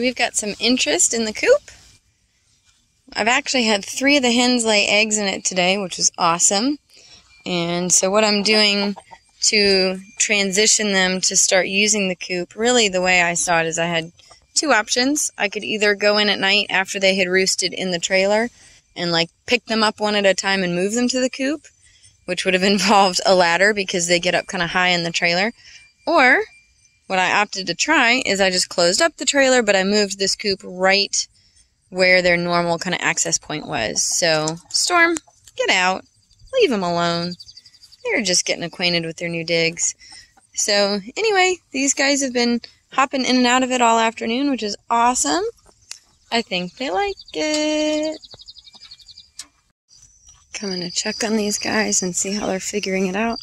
we've got some interest in the coop. I've actually had three of the hens lay eggs in it today, which was awesome. And so what I'm doing to transition them to start using the coop, really the way I saw it is I had two options. I could either go in at night after they had roosted in the trailer and like pick them up one at a time and move them to the coop, which would have involved a ladder because they get up kind of high in the trailer. Or what I opted to try is I just closed up the trailer, but I moved this coop right where their normal kind of access point was. So, Storm, get out. Leave them alone. They're just getting acquainted with their new digs. So, anyway, these guys have been hopping in and out of it all afternoon, which is awesome. I think they like it. Coming to check on these guys and see how they're figuring it out.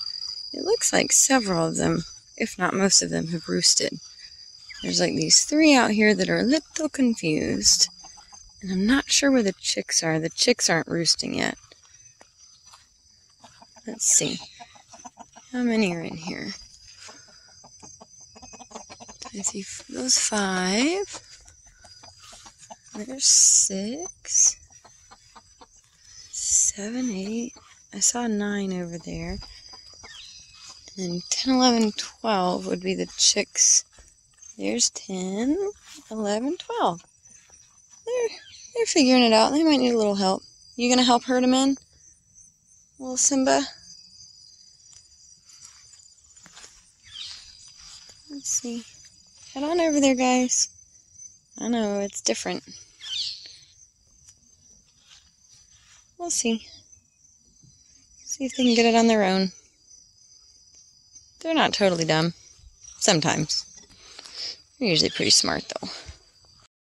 It looks like several of them, if not most of them, have roosted. There's like these three out here that are a little confused. And I'm not sure where the chicks are. The chicks aren't roosting yet. Let's see. How many are in here? I see those five. There's six. Seven, eight. I saw nine over there. And 10, 11, 12 would be the chicks. There's 10, 11, 12. They're, they're figuring it out. They might need a little help. You gonna help herd them in? Little Simba? Let's see. Head on over there, guys. I know, it's different. We'll see. See if they can get it on their own. They're not totally dumb. Sometimes. They're usually pretty smart, though.